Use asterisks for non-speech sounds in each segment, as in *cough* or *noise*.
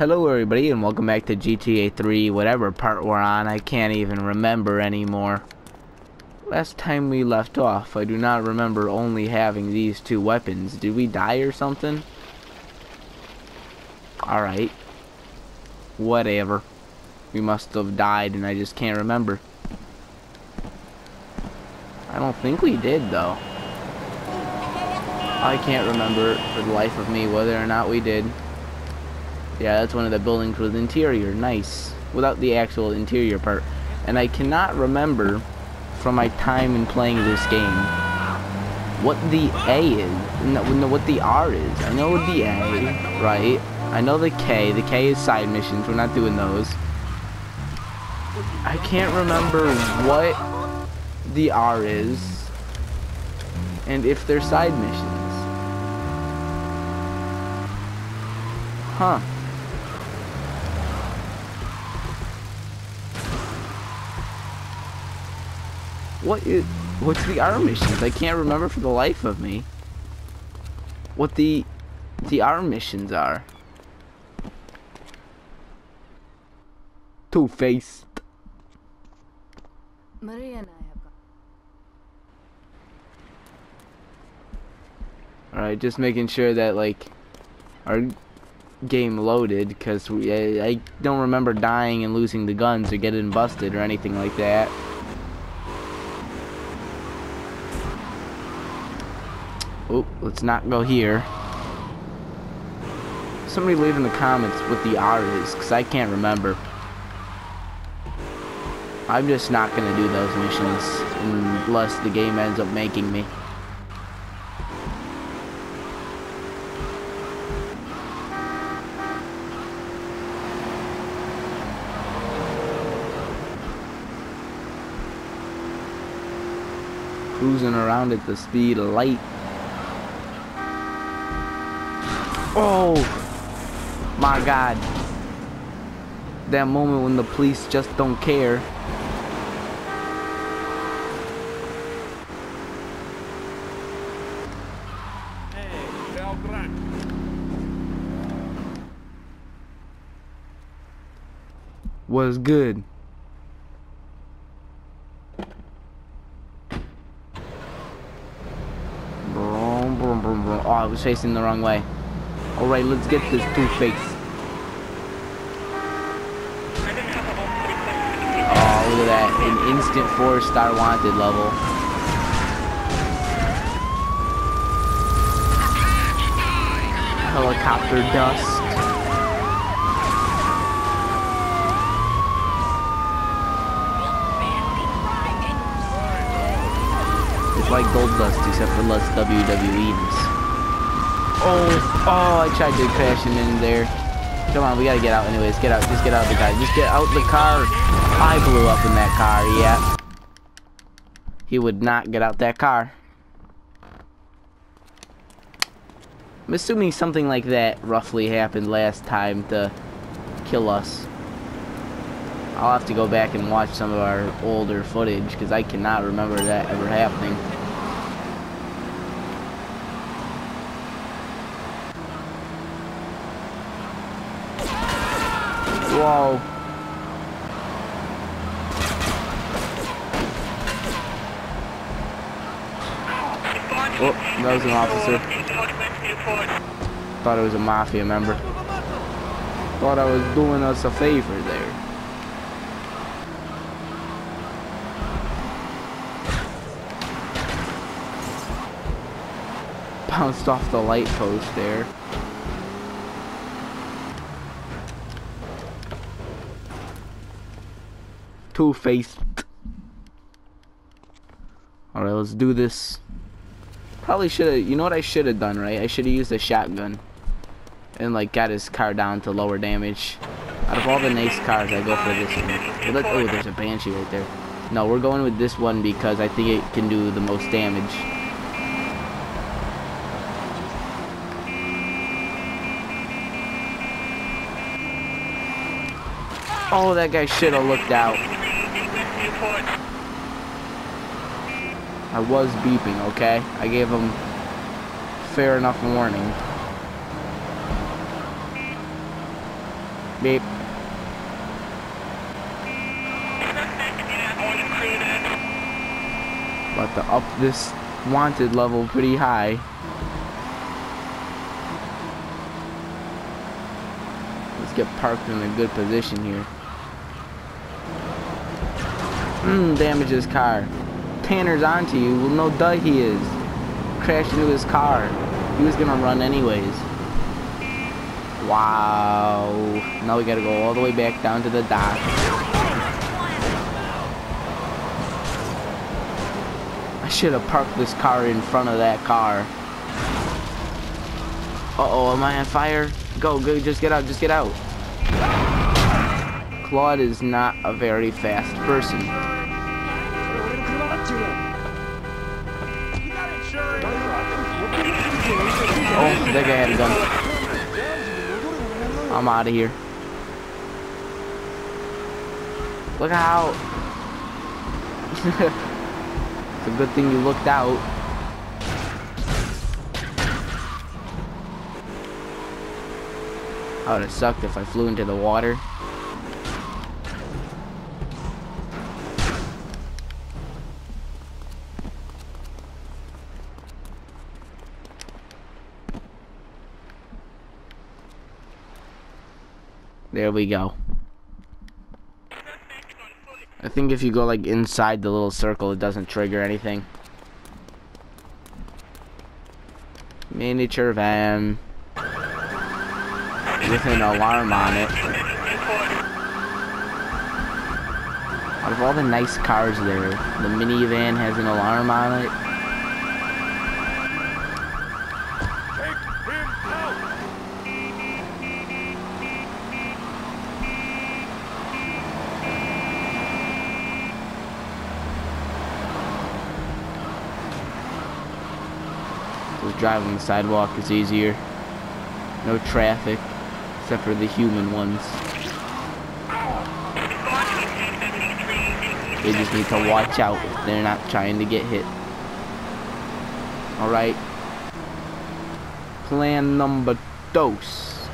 Hello everybody and welcome back to GTA 3, whatever part we're on, I can't even remember anymore. Last time we left off, I do not remember only having these two weapons. Did we die or something? Alright. Whatever. We must have died and I just can't remember. I don't think we did though. I can't remember for the life of me whether or not we did. Yeah, that's one of the buildings with interior. Nice. Without the actual interior part. And I cannot remember from my time in playing this game what the A is. No, no, what the R is. I know the A, right? I know the K. The K is side missions. We're not doing those. I can't remember what the R is and if they're side missions. Huh. What is what's the R missions? I can't remember for the life of me what the the R missions are. Two-faced. Maria and I have got. Alright, just making sure that like our game loaded because I, I don't remember dying and losing the guns or getting busted or anything like that. Oh, let's not go here. Somebody leave in the comments what the R is, because I can't remember. I'm just not going to do those missions unless the game ends up making me. Cruising around at the speed of light. Oh my god. That moment when the police just don't care. Was good. Oh, I was facing the wrong way. Alright, let's get this two-face. Oh, look at that. An instant four-star wanted level. Helicopter dust. It's like gold dust except for less WWE's. Oh, oh, I tried to crash him in there. Come on, we gotta get out anyways. Get out, just get out of the car. Just get out the car. I blew up in that car, yeah. He would not get out that car. I'm assuming something like that roughly happened last time to kill us. I'll have to go back and watch some of our older footage because I cannot remember that ever happening. Whoa. Oh, that was an officer. Thought it was a mafia member. Thought I was doing us a favor there. Bounced off the light post there. Two-faced. Alright, let's do this. Probably should have, you know what I should have done, right? I should have used a shotgun. And, like, got his car down to lower damage. Out of all the nice cars, I go for this one. Let, oh, there's a Banshee right there. No, we're going with this one because I think it can do the most damage. Oh, that guy should have looked out. I was beeping, okay? I gave him fair enough warning. Beep. About to up this wanted level pretty high. Let's get parked in a good position here. Mmm, damage his car. Tanner's onto you. Well, no duh he is. Crashed into his car. He was gonna run anyways. Wow. Now we gotta go all the way back down to the dock. I should have parked this car in front of that car. Uh-oh, am I on fire? Go, go, just get out, just get out. Claude is not a very fast person. Oh, that guy had a gun. I'm out of here. Look out. *laughs* it's a good thing you looked out. I would have sucked if I flew into the water. There we go. I think if you go like inside the little circle, it doesn't trigger anything. Miniature van. With an alarm on it. Out of all the nice cars there, the minivan has an alarm on it. Driving on the sidewalk is easier. No traffic, except for the human ones. They just need to watch out if they're not trying to get hit. Alright. Plan number dos.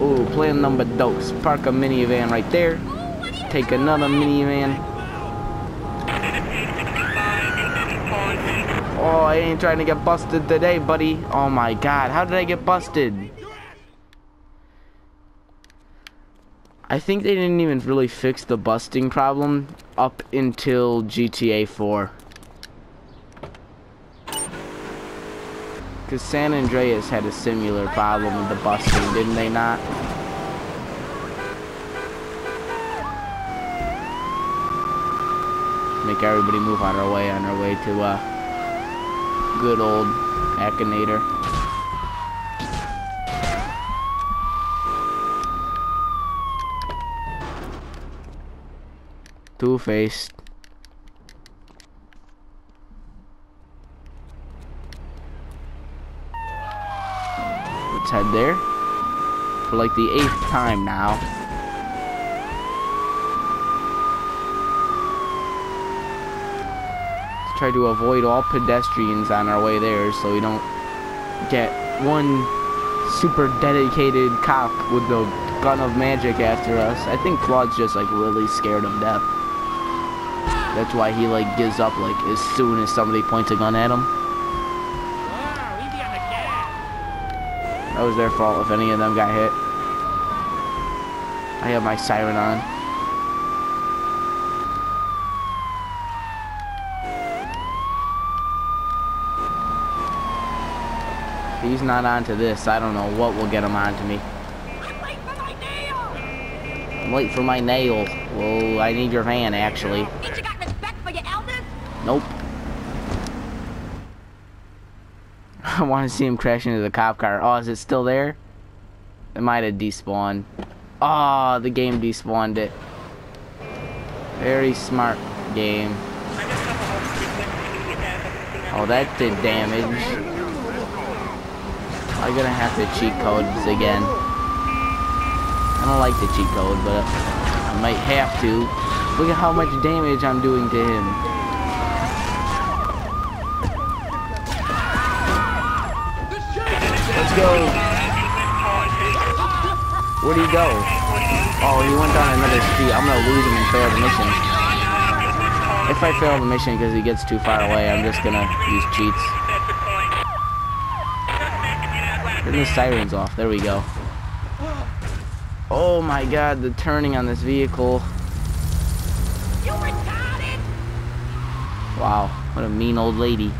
Oh, plan number dos. Park a minivan right there. Take another minivan Oh, I ain't trying to get busted today, buddy. Oh my god, how did I get busted? I think they didn't even really fix the busting problem up until GTA 4. Because San Andreas had a similar problem with the busting, didn't they not? Make everybody move on our way, on our way to, uh, good old Akinator. Two-Faced. Let's head there. For like the eighth time now. Try to avoid all pedestrians on our way there so we don't get one super dedicated cop with the gun of magic after us. I think Claude's just like really scared of death. That's why he like gives up like as soon as somebody points a gun at him. That was their fault if any of them got hit. I have my siren on. He's not onto this, I don't know what will get him onto me. I'm late for my nail. I'm late for my nail. Well, I need your van, actually. Ain't you got respect for your elders? Nope. *laughs* I want to see him crash into the cop car. Oh, is it still there? It might have despawned. Oh, the game despawned it. Very smart game. Oh, that did damage. I'm gonna have to cheat codes again. I don't like the cheat code, but I might have to. Look at how much damage I'm doing to him. Let's go. Where'd he go? Oh, he went down another street. I'm gonna lose him and fail the mission. If I fail the mission because he gets too far away, I'm just gonna use cheats. Turn the sirens off. There we go. Oh my god, the turning on this vehicle. You retarded! Wow, what a mean old lady.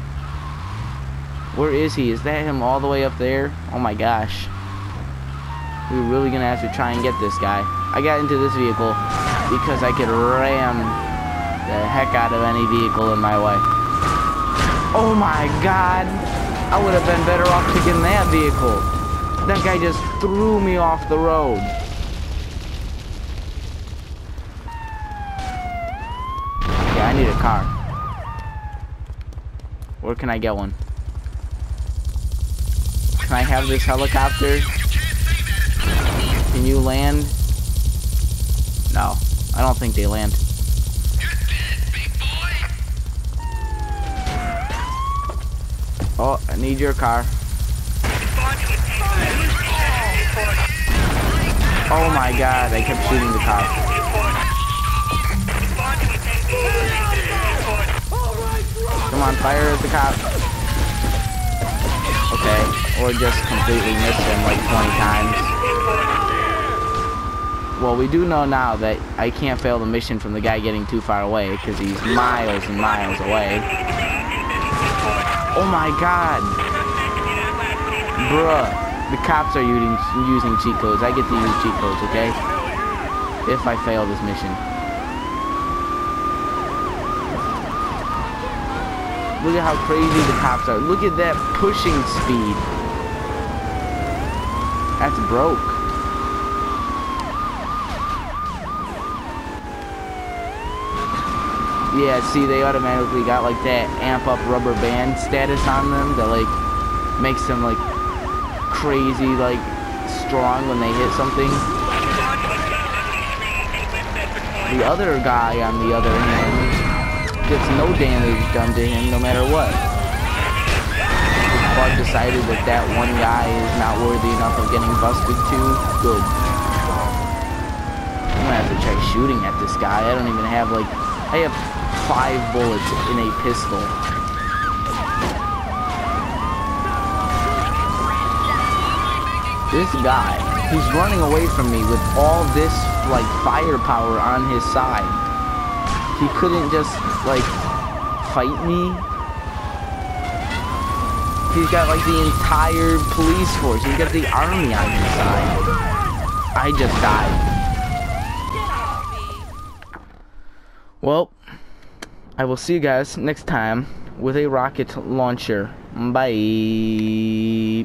Where is he? Is that him all the way up there? Oh my gosh. We're really gonna have to try and get this guy. I got into this vehicle because I could ram the heck out of any vehicle in my way. Oh my god! I would have been better off taking that vehicle. That guy just threw me off the road. Yeah, I need a car. Where can I get one? Can I have this helicopter? Can you land? No, I don't think they land. Oh, I need your car. Oh my god, I kept shooting the car. Come on, fire at the cop. Okay, or just completely miss him like 20 times. Well, we do know now that I can't fail the mission from the guy getting too far away because he's miles and miles away. Oh my god. Bruh, the cops are using, using cheat codes. I get to use cheat codes, okay? If I fail this mission. Look at how crazy the cops are. Look at that pushing speed. That's broke. Yeah, see, they automatically got like that amp up rubber band status on them that like makes them like crazy, like strong when they hit something. The other guy, on the other hand, gets no damage done to him no matter what. The decided that that one guy is not worthy enough of getting busted too. Good. I'm gonna have to try shooting at this guy. I don't even have like, I have five bullets in a pistol. This guy, he's running away from me with all this like firepower on his side. He couldn't just like fight me. He's got like the entire police force. He's got the army on his side. I just died. Well, I will see you guys next time with a rocket launcher. Bye.